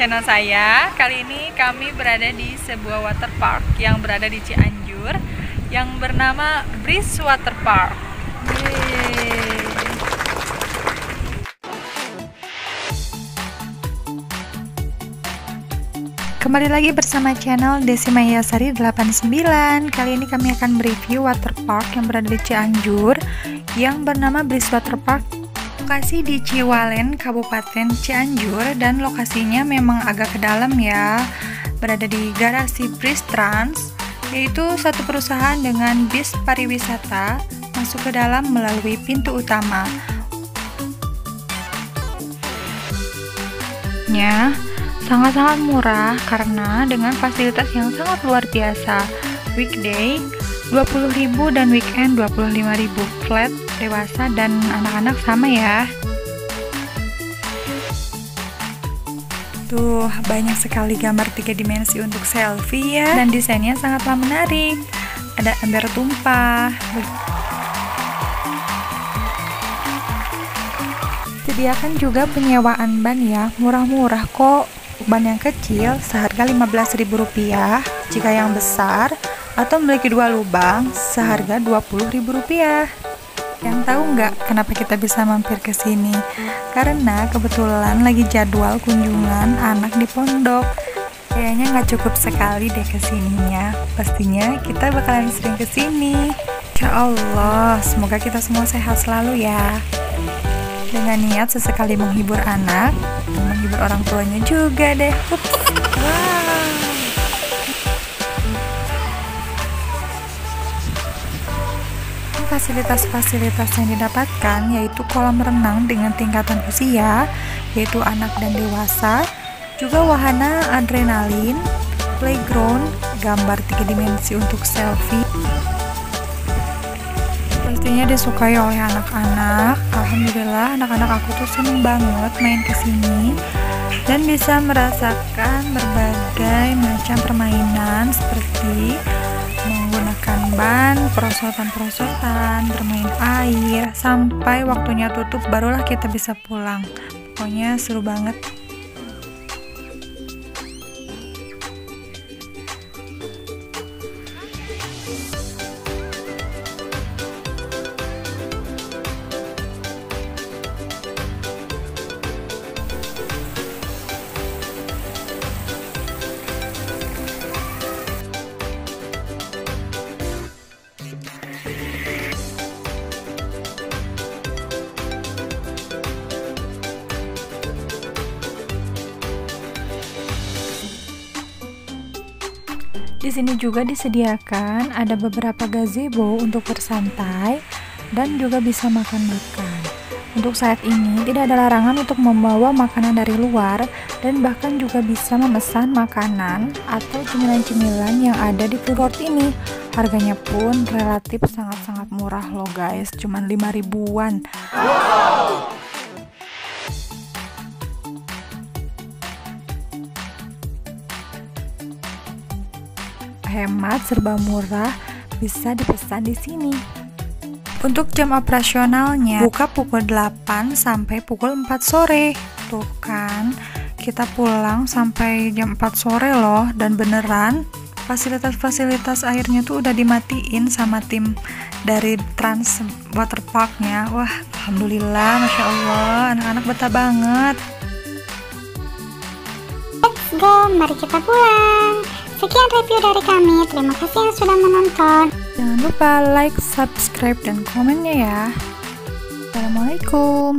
channel saya. Kali ini kami berada di sebuah water park yang berada di Cianjur Yang bernama Breeze Water Park. Yeay. Kembali lagi bersama channel Desi Mayasari 89 Kali ini kami akan mereview water park yang berada di Cianjur Yang bernama Breeze Water Park Lokasi di Ciwalen, Kabupaten Cianjur dan lokasinya memang agak ke dalam ya. Berada di garasi Bris Trans, yaitu satu perusahaan dengan bis pariwisata masuk ke dalam melalui pintu utama. Nya sangat-sangat murah karena dengan fasilitas yang sangat luar biasa. Weekday 20.000 dan weekend 25.000 flat dewasa dan anak-anak sama ya Tuh, banyak sekali gambar tiga dimensi untuk selfie ya dan desainnya sangatlah menarik. Ada ember tumpah. Sediakan juga penyewaan ban ya, murah-murah kok. Ban yang kecil seharga Rp15.000, jika yang besar atau memiliki dua lubang seharga Rp20.000. Yang tahu nggak kenapa kita bisa mampir ke sini? Karena kebetulan lagi jadwal kunjungan anak di pondok. Kayaknya nggak cukup sekali deh ke sininya. Pastinya kita bakalan sering ke sini. Ya Allah, semoga kita semua sehat selalu ya. Dengan niat sesekali menghibur anak menghibur orang tuanya juga deh. Wow. Fasilitas-fasilitas yang didapatkan yaitu kolam renang dengan tingkatan usia, yaitu anak dan dewasa, juga wahana adrenalin, playground, gambar tiga dimensi untuk selfie. Pastinya disukai oleh anak-anak. Alhamdulillah anak-anak aku tuh seneng banget main ke sini dan bisa merasakan berbagai macam permainan seperti perosotan-perosotan, bermain air, sampai waktunya tutup barulah kita bisa pulang. Pokoknya seru banget. Di sini juga disediakan ada beberapa gazebo untuk bersantai dan juga bisa makan-makan. Untuk saat ini tidak ada larangan untuk membawa makanan dari luar dan bahkan juga bisa memesan makanan atau cemilan-cemilan yang ada di food ini. Harganya pun relatif sangat-sangat murah loh guys, cuman 5 ribuan. Wow. Hemat, serba murah, bisa dipesan di sini. Untuk jam operasionalnya buka pukul 8 sampai pukul 4 sore. Tuh kan, kita pulang sampai jam 4 sore loh dan beneran fasilitas-fasilitas airnya tuh udah dimatiin sama tim dari Trans Water Parknya. Wah, alhamdulillah, masya Allah, anak-anak betah banget. Let's go, mari kita pulang. Sekian review dari kami. Terima kasih yang sudah menonton. Jangan lupa like, subscribe, dan komennya ya. Assalamualaikum.